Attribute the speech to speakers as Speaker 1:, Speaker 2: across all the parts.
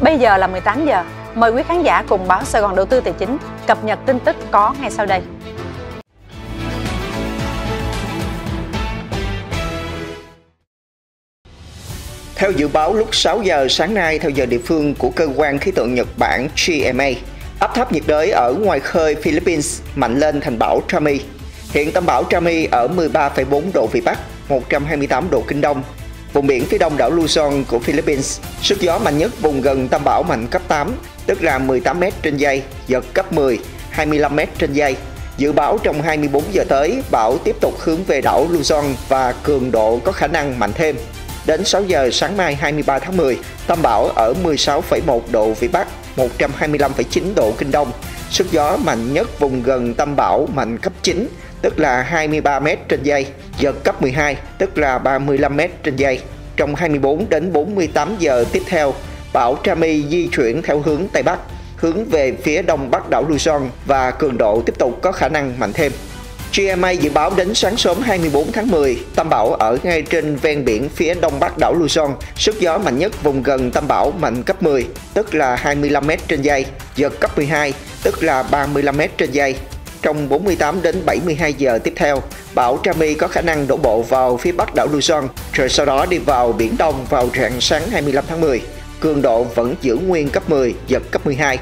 Speaker 1: Bây giờ là 18 giờ. Mời quý khán giả cùng báo Sài Gòn Đầu tư Tài chính cập nhật tin tức có ngay sau đây.
Speaker 2: Theo dự báo lúc 6 giờ sáng nay theo giờ địa phương của cơ quan khí tượng Nhật Bản GMA, áp thấp nhiệt đới ở ngoài khơi Philippines mạnh lên thành bão Trami. Hiện tâm bão Trami ở 13,4 độ Vĩ Bắc, 128 độ Kinh Đông, vùng biển phía đông đảo Luzon của Philippines. Sức gió mạnh nhất vùng gần tâm bão mạnh cấp 8, tức là 18 m trên giây, giật cấp 10, 25 m trên giây. Dự báo trong 24 giờ tới, bão tiếp tục hướng về đảo Luzon và cường độ có khả năng mạnh thêm. Đến 6 giờ sáng mai 23 tháng 10, tâm bão ở 16,1 độ Vĩ Bắc, 125,9 độ Kinh Đông. Sức gió mạnh nhất vùng gần tâm bão mạnh cấp 9, tức là 23 m trên giây, giật cấp 12, tức là 35 m trên giây. Trong 24 đến 48 giờ tiếp theo, bão Trami di chuyển theo hướng Tây Bắc, hướng về phía đông bắc đảo Luzon và cường độ tiếp tục có khả năng mạnh thêm. GMA dự báo đến sáng sớm 24 tháng 10, tâm bão ở ngay trên ven biển phía đông bắc đảo Luzon, sức gió mạnh nhất vùng gần tâm bão mạnh cấp 10, tức là 25 m trên giây, giật cấp 12, tức là 35 m trên giây. Trong 48 đến 72 giờ tiếp theo, bão Trami có khả năng đổ bộ vào phía bắc đảo Luzon, rồi sau đó đi vào biển Đông vào rạng sáng 25 tháng 10. Cường độ vẫn giữ nguyên cấp 10, giật cấp 12.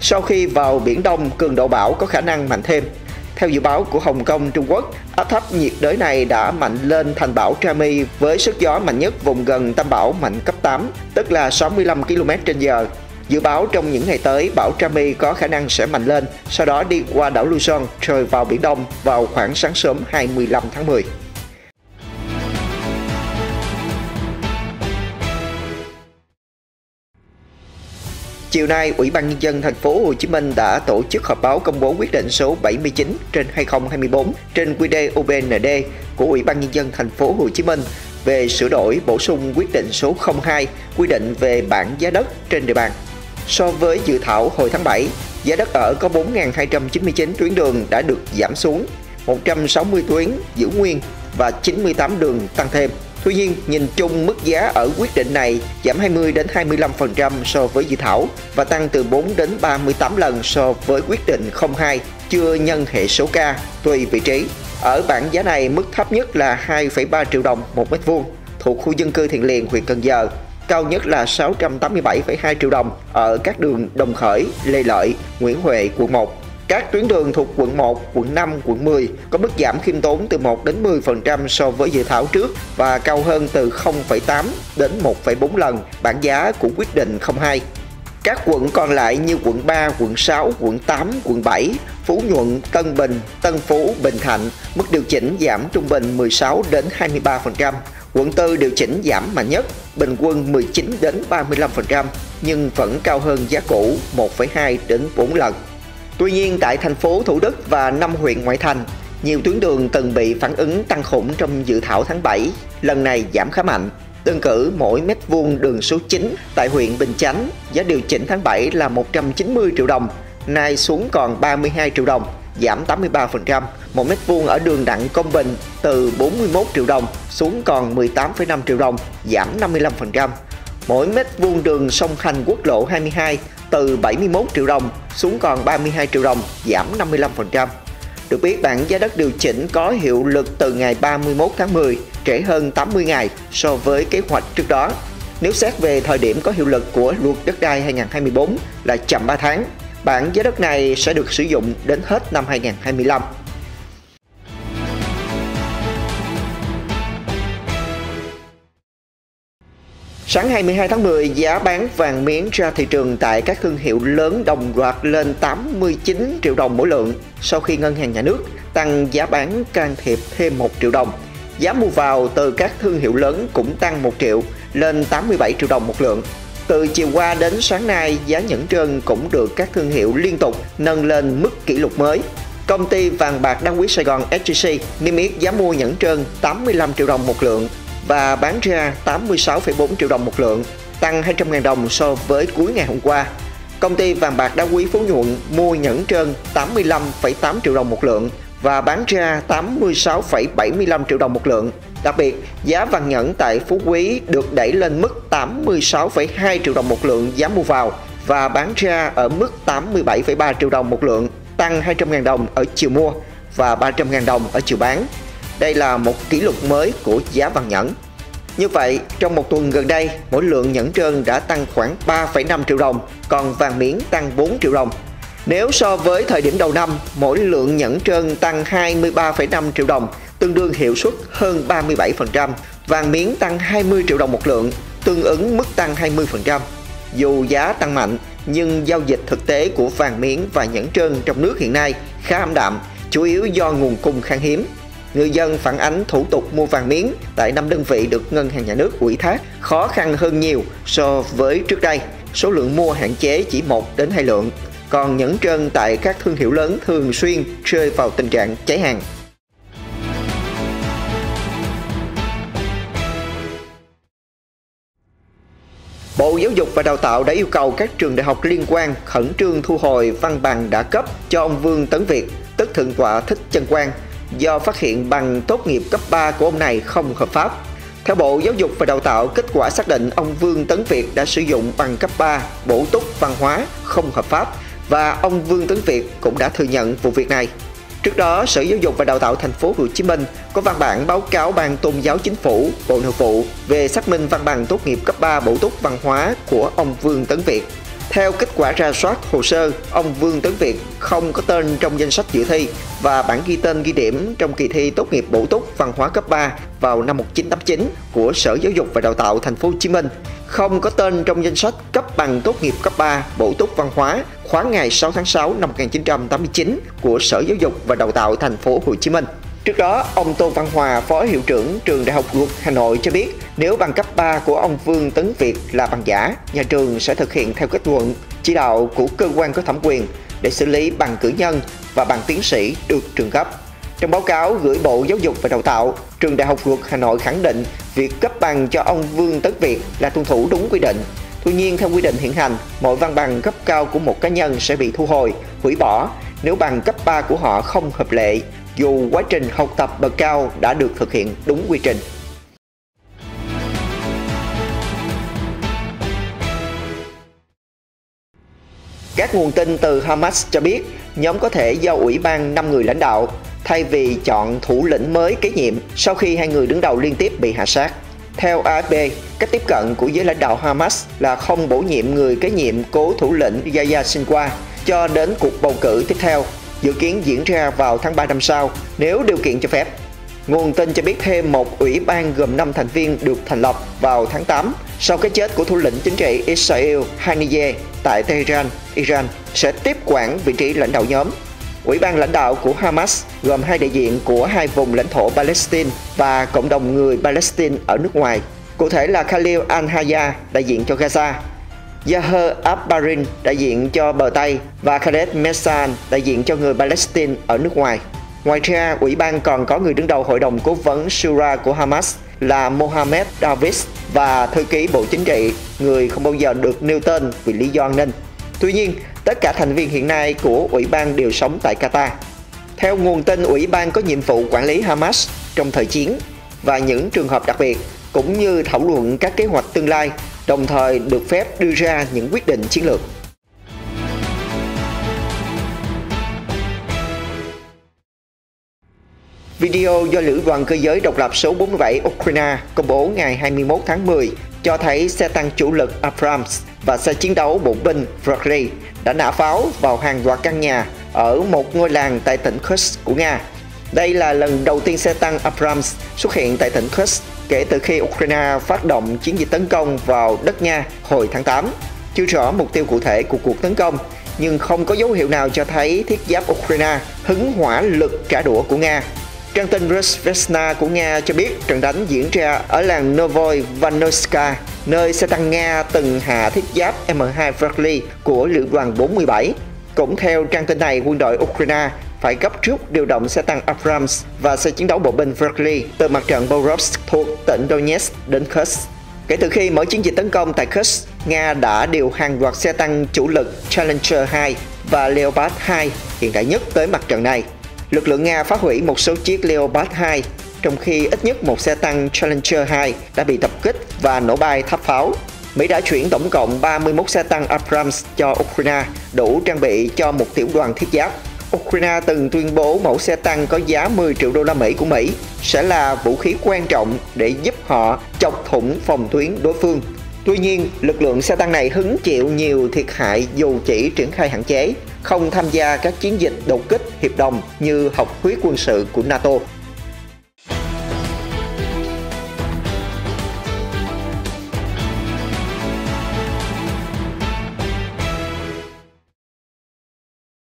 Speaker 2: Sau khi vào biển Đông, cường độ bão có khả năng mạnh thêm. Theo dự báo của Hồng Kông, Trung Quốc, áp thấp nhiệt đới này đã mạnh lên thành bão Trami với sức gió mạnh nhất vùng gần tâm bão mạnh cấp 8, tức là 65 km h Dự báo trong những ngày tới, bão Trami có khả năng sẽ mạnh lên, sau đó đi qua đảo Luzon rồi vào Biển Đông vào khoảng sáng sớm 25 tháng 10. Chiều nay, Ủy ban nhân dân thành phố Hồ Chí Minh đã tổ chức họp báo công bố quyết định số 79 trên 2024 trên QĐ UBND của Ủy ban nhân dân thành phố Hồ Chí Minh về sửa đổi bổ sung quyết định số 02 quy định về bảng giá đất trên địa bàn. So với dự thảo hồi tháng 7, giá đất ở có 4.299 tuyến đường đã được giảm xuống, 160 tuyến giữ nguyên và 98 đường tăng thêm. Tuy nhiên, nhìn chung mức giá ở quyết định này giảm 20 đến 25% so với dự thảo và tăng từ 4 đến 38 lần so với quyết định 02 chưa nhân hệ số K tùy vị trí. Ở bảng giá này, mức thấp nhất là 2,3 triệu đồng một mét vuông thuộc khu dân cư Thiện Liền, huyện Cần Giờ cao nhất là 687,2 triệu đồng ở các đường Đồng Khởi, Lê Lợi, Nguyễn Huệ, quận 1. Các tuyến đường thuộc quận 1, quận 5, quận 10 có mức giảm khiêm tốn từ 1 đến 10% so với dự thảo trước và cao hơn từ 0,8 đến 1,4 lần bản giá của quyết định 02. Các quận còn lại như quận 3, quận 6, quận 8, quận 7, Phú Nhuận, Tân Bình, Tân Phú, Bình Thạnh mức điều chỉnh giảm trung bình 16 đến 23%. Quận 4 điều chỉnh giảm mạnh nhất, bình quân 19 đến 35% nhưng vẫn cao hơn giá cũ 1,2 đến 4 lần. Tuy nhiên tại thành phố Thủ Đức và năm huyện ngoại thành, nhiều tuyến đường từng bị phản ứng tăng khủng trong dự thảo tháng 7, lần này giảm khá mạnh. Đơn cử mỗi mét vuông đường số 9 tại huyện Bình Chánh, giá điều chỉnh tháng 7 là 190 triệu đồng, nay xuống còn 32 triệu đồng giảm 83%. Một mét vuông ở đường Đặng Công Bình từ 41 triệu đồng xuống còn 18,5 triệu đồng, giảm 55%. Mỗi mét vuông đường sông Hành quốc lộ 22 từ 71 triệu đồng xuống còn 32 triệu đồng, giảm 55%. Được biết bảng giá đất điều chỉnh có hiệu lực từ ngày 31 tháng 10, trễ hơn 80 ngày so với kế hoạch trước đó. Nếu xét về thời điểm có hiệu lực của luật đất đai 2024 là chậm 3 tháng, Bản giá đất này sẽ được sử dụng đến hết năm 2025. Sáng 22 tháng 10, giá bán vàng miếng ra thị trường tại các thương hiệu lớn đồng loạt lên 89 triệu đồng mỗi lượng sau khi Ngân hàng Nhà nước tăng giá bán can thiệp thêm 1 triệu đồng. Giá mua vào từ các thương hiệu lớn cũng tăng 1 triệu lên 87 triệu đồng một lượng. Từ chiều qua đến sáng nay, giá nhẫn trơn cũng được các thương hiệu liên tục nâng lên mức kỷ lục mới. Công ty vàng bạc đá quý Sài Gòn SJC niêm yết giá mua nhẫn trơn 85 triệu đồng một lượng và bán ra 86,4 triệu đồng một lượng, tăng 200.000 đồng so với cuối ngày hôm qua. Công ty vàng bạc đá quý Phú Nhuận mua nhẫn trơn 85,8 triệu đồng một lượng và bán ra 86,75 triệu đồng một lượng. Đặc biệt, giá vàng nhẫn tại Phú Quý được đẩy lên mức 86,2 triệu đồng một lượng giá mua vào và bán ra ở mức 87,3 triệu đồng một lượng, tăng 200.000 đồng ở chiều mua và 300.000 đồng ở chiều bán. Đây là một kỷ lục mới của giá vàng nhẫn. Như vậy, trong một tuần gần đây, mỗi lượng nhẫn trơn đã tăng khoảng 3,5 triệu đồng, còn vàng miếng tăng 4 triệu đồng. Nếu so với thời điểm đầu năm, mỗi lượng nhẫn trơn tăng 23,5 triệu đồng, tương đương hiệu suất hơn 37%, vàng miếng tăng 20 triệu đồng một lượng, tương ứng mức tăng 20%. Dù giá tăng mạnh, nhưng giao dịch thực tế của vàng miếng và nhẫn trơn trong nước hiện nay khá âm đạm, chủ yếu do nguồn cung khan hiếm. Người dân phản ánh thủ tục mua vàng miếng tại năm đơn vị được ngân hàng nhà nước ủy thác khó khăn hơn nhiều so với trước đây. Số lượng mua hạn chế chỉ 1 đến 2 lượng, còn nhẫn trơn tại các thương hiệu lớn thường xuyên rơi vào tình trạng cháy hàng. Bộ Giáo dục và Đào tạo đã yêu cầu các trường đại học liên quan khẩn trương thu hồi văn bằng đã cấp cho ông Vương Tấn Việt, tức Thượng tọa Thích Chân Quang, do phát hiện bằng tốt nghiệp cấp 3 của ông này không hợp pháp. Theo Bộ Giáo dục và Đào tạo, kết quả xác định ông Vương Tấn Việt đã sử dụng bằng cấp 3 bổ túc văn hóa không hợp pháp và ông Vương Tấn Việt cũng đã thừa nhận vụ việc này. Trước đó, Sở Giáo dục và Đào tạo thành phố Hồ Chí Minh có văn bản báo cáo Ban Tôn giáo Chính phủ, Bộ Nội vụ về xác minh văn bằng tốt nghiệp cấp 3 bổ túc văn hóa của ông Vương Tấn Việt. Theo kết quả ra soát hồ sơ, ông Vương Tấn Việt không có tên trong danh sách dự thi và bản ghi tên ghi điểm trong kỳ thi tốt nghiệp bổ túc văn hóa cấp 3 vào năm 1989 của Sở Giáo dục và Đào tạo thành phố Hồ Chí Minh, không có tên trong danh sách cấp bằng tốt nghiệp cấp 3 bổ túc văn hóa khóa ngày 6 tháng 6 năm 1989 của Sở Giáo dục và Đào tạo thành phố Hồ Chí Minh. Trước đó, ông Tô Văn Hòa, Phó Hiệu trưởng Trường Đại học Luật Hà Nội cho biết nếu bằng cấp 3 của ông Vương Tấn Việt là bằng giả, nhà trường sẽ thực hiện theo kết luận chỉ đạo của cơ quan có thẩm quyền để xử lý bằng cử nhân và bằng tiến sĩ được trường cấp. Trong báo cáo gửi Bộ Giáo dục và Đào tạo, Trường Đại học Luật Hà Nội khẳng định việc cấp bằng cho ông Vương Tấn Việt là tuân thủ đúng quy định. Tuy nhiên, theo quy định hiện hành, mọi văn bằng cấp cao của một cá nhân sẽ bị thu hồi, hủy bỏ nếu bằng cấp 3 của họ không hợp lệ dù quá trình học tập bậc cao đã được thực hiện đúng quy trình. Các nguồn tin từ Hamas cho biết nhóm có thể do Ủy ban 5 người lãnh đạo thay vì chọn thủ lĩnh mới kế nhiệm sau khi hai người đứng đầu liên tiếp bị hạ sát. Theo AFP, cách tiếp cận của giới lãnh đạo Hamas là không bổ nhiệm người kế nhiệm cố thủ lĩnh Yahya Sinwar cho đến cuộc bầu cử tiếp theo dự kiến diễn ra vào tháng 3 năm sau nếu điều kiện cho phép. Nguồn tin cho biết thêm một ủy ban gồm 5 thành viên được thành lập vào tháng 8 sau cái chết của thủ lĩnh chính trị Israel Haniyeh tại Tehran, Iran sẽ tiếp quản vị trí lãnh đạo nhóm. Ủy ban lãnh đạo của Hamas gồm hai đại diện của hai vùng lãnh thổ Palestine và cộng đồng người Palestine ở nước ngoài. Cụ thể là Khalil al-Hayya, đại diện cho Gaza, Yahya Abbarin đại diện cho bờ Tây và Khaled Messan đại diện cho người Palestine ở nước ngoài. Ngoài ra, ủy ban còn có người đứng đầu hội đồng cố vấn Shura của Hamas là Mohammed Davis và thư ký Bộ Chính trị, người không bao giờ được nêu tên vì lý do an ninh. Tuy nhiên, tất cả thành viên hiện nay của ủy ban đều sống tại Qatar. Theo nguồn tin, ủy ban có nhiệm vụ quản lý Hamas trong thời chiến và những trường hợp đặc biệt cũng như thảo luận các kế hoạch tương lai đồng thời được phép đưa ra những quyết định chiến lược. Video do Lữ đoàn cơ giới độc lập số 47 Ukraine công bố ngày 21 tháng 10 cho thấy xe tăng chủ lực Abrams và xe chiến đấu bộ binh Bradley đã nã pháo vào hàng loạt căn nhà ở một ngôi làng tại tỉnh Kursk của Nga. Đây là lần đầu tiên xe tăng Abrams xuất hiện tại tỉnh Kursk kể từ khi Ukraine phát động chiến dịch tấn công vào đất Nga hồi tháng 8. Chưa rõ mục tiêu cụ thể của cuộc tấn công, nhưng không có dấu hiệu nào cho thấy thiết giáp Ukraine hứng hỏa lực trả đũa của Nga. Trang tin Rusvesna của Nga cho biết trận đánh diễn ra ở làng Novoy Vanovska, nơi xe tăng Nga từng hạ thiết giáp M2 Bradley của lữ đoàn 47. Cũng theo trang tin này, quân đội Ukraine phải gấp rút điều động xe tăng Abrams và xe chiến đấu bộ binh Bradley từ mặt trận Borovsk thuộc tỉnh Donetsk đến Kursk. Kể từ khi mở chiến dịch tấn công tại Kursk, Nga đã điều hàng loạt xe tăng chủ lực Challenger 2 và Leopard 2 hiện đại nhất tới mặt trận này. lực lượng Nga phá hủy một số chiếc Leopard 2, trong khi ít nhất một xe tăng Challenger 2 đã bị tập kích và nổ bay tháp pháo. Mỹ đã chuyển tổng cộng 31 xe tăng Abrams cho Ukraine, đủ trang bị cho một tiểu đoàn thiết giáp. Ukraine từng tuyên bố mẫu xe tăng có giá 10 triệu đô la Mỹ của Mỹ sẽ là vũ khí quan trọng để giúp họ chọc thủng phòng tuyến đối phương. Tuy nhiên, lực lượng xe tăng này hứng chịu nhiều thiệt hại dù chỉ triển khai hạn chế, không tham gia các chiến dịch đột kích hiệp đồng như học huyết quân sự của NATO.